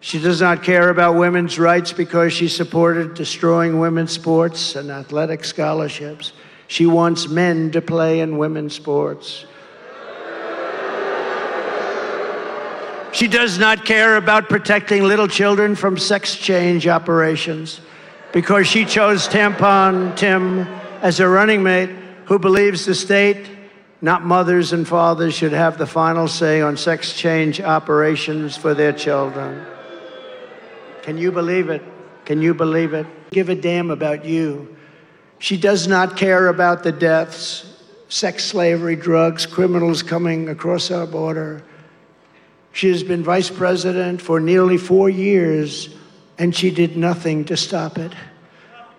She does not care about women's rights because she supported destroying women's sports and athletic scholarships. She wants men to play in women's sports. She does not care about protecting little children from sex change operations because she chose Tampon Tim as a running mate who believes the state, not mothers and fathers, should have the final say on sex change operations for their children. Can you believe it? Can you believe it? Give a damn about you. She does not care about the deaths, sex slavery, drugs, criminals coming across our border. She has been vice president for nearly four years, and she did nothing to stop it.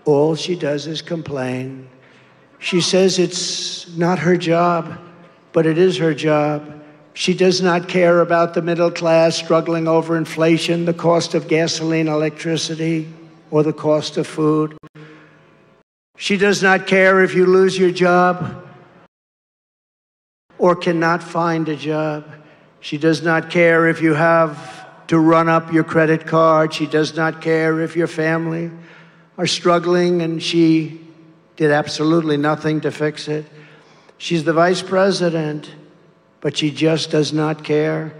All she does is complain. She says it's not her job, but it is her job. She does not care about the middle class struggling over inflation, the cost of gasoline, electricity, or the cost of food. She does not care if you lose your job or cannot find a job. She does not care if you have to run up your credit card. She does not care if your family are struggling and she did absolutely nothing to fix it. She's the vice president, but she just does not care.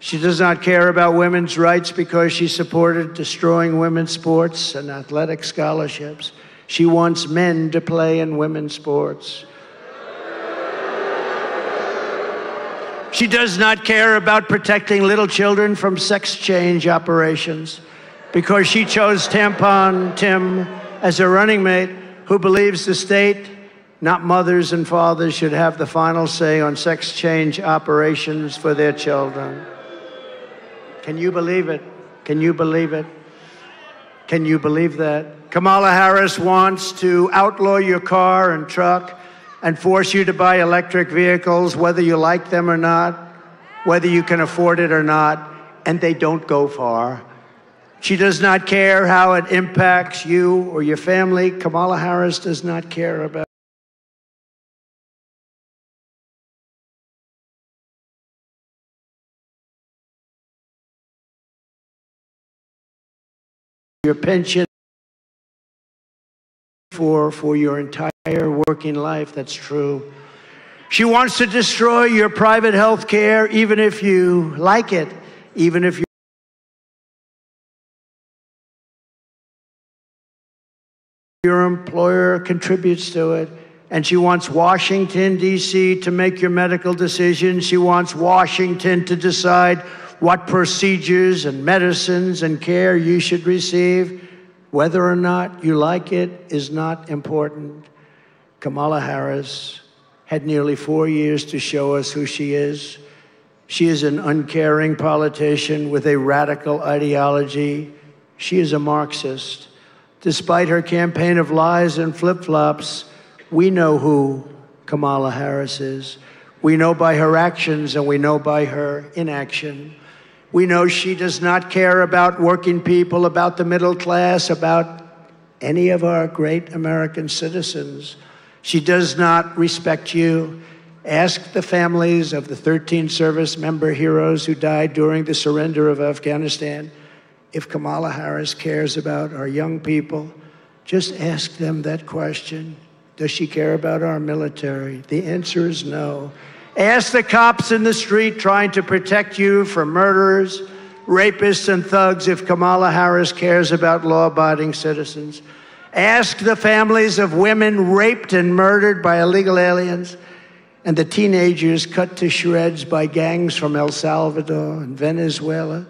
She does not care about women's rights because she supported destroying women's sports and athletic scholarships. She wants men to play in women's sports. She does not care about protecting little children from sex change operations because she chose Tampon Tim as her running mate who believes the state, not mothers and fathers, should have the final say on sex change operations for their children. Can you believe it? Can you believe it? Can you believe that? Kamala Harris wants to outlaw your car and truck and force you to buy electric vehicles, whether you like them or not, whether you can afford it or not, and they don't go far. She does not care how it impacts you or your family. Kamala Harris does not care about. Your pension for, for your entire working life. That's true. She wants to destroy your private health care, even if you like it, even if you your employer contributes to it. And she wants Washington, D.C. to make your medical decisions. She wants Washington to decide what procedures and medicines and care you should receive. Whether or not you like it is not important. Kamala Harris had nearly four years to show us who she is. She is an uncaring politician with a radical ideology. She is a Marxist. Despite her campaign of lies and flip flops, we know who Kamala Harris is. We know by her actions and we know by her inaction. We know she does not care about working people, about the middle class, about any of our great American citizens. She does not respect you. Ask the families of the 13 service member heroes who died during the surrender of Afghanistan if Kamala Harris cares about our young people, just ask them that question. Does she care about our military? The answer is no. Ask the cops in the street trying to protect you from murderers, rapists, and thugs if Kamala Harris cares about law abiding citizens. Ask the families of women raped and murdered by illegal aliens and the teenagers cut to shreds by gangs from El Salvador and Venezuela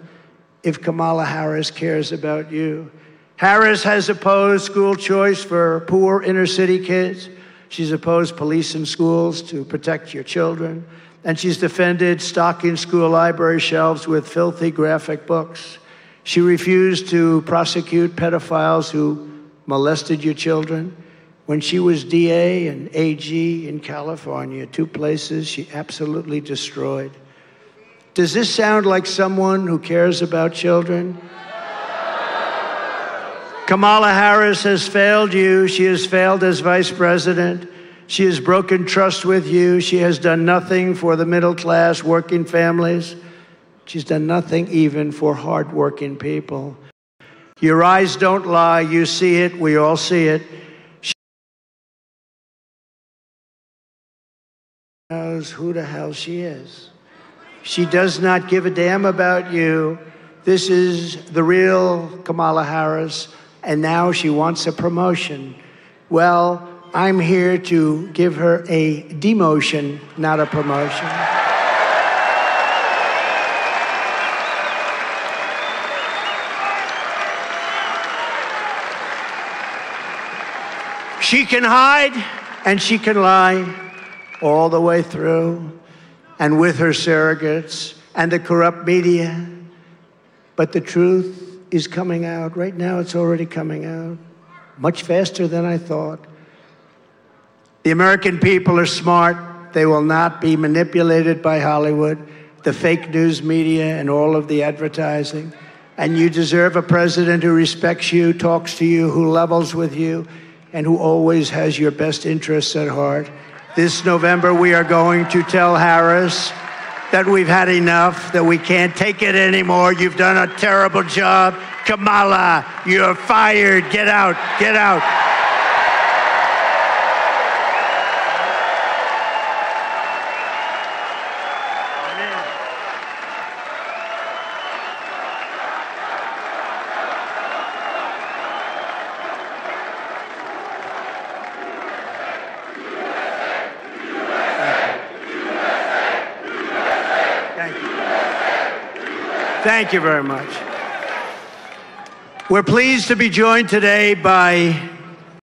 if Kamala Harris cares about you. Harris has opposed school choice for poor inner city kids. She's opposed police in schools to protect your children. And she's defended stocking school library shelves with filthy graphic books. She refused to prosecute pedophiles who molested your children. When she was DA and AG in California, two places she absolutely destroyed. Does this sound like someone who cares about children? Kamala Harris has failed you. She has failed as vice president. She has broken trust with you. She has done nothing for the middle class working families. She's done nothing even for hardworking people. Your eyes don't lie. You see it. We all see it. She knows who the hell she is. She does not give a damn about you. This is the real Kamala Harris, and now she wants a promotion. Well, I'm here to give her a demotion, not a promotion. She can hide and she can lie all the way through, and with her surrogates and the corrupt media. But the truth is coming out. Right now, it's already coming out much faster than I thought. The American people are smart. They will not be manipulated by Hollywood, the fake news media, and all of the advertising. And you deserve a president who respects you, talks to you, who levels with you, and who always has your best interests at heart. This November, we are going to tell Harris that we've had enough, that we can't take it anymore. You've done a terrible job. Kamala, you're fired. Get out, get out. Thank you very much. We're pleased to be joined today by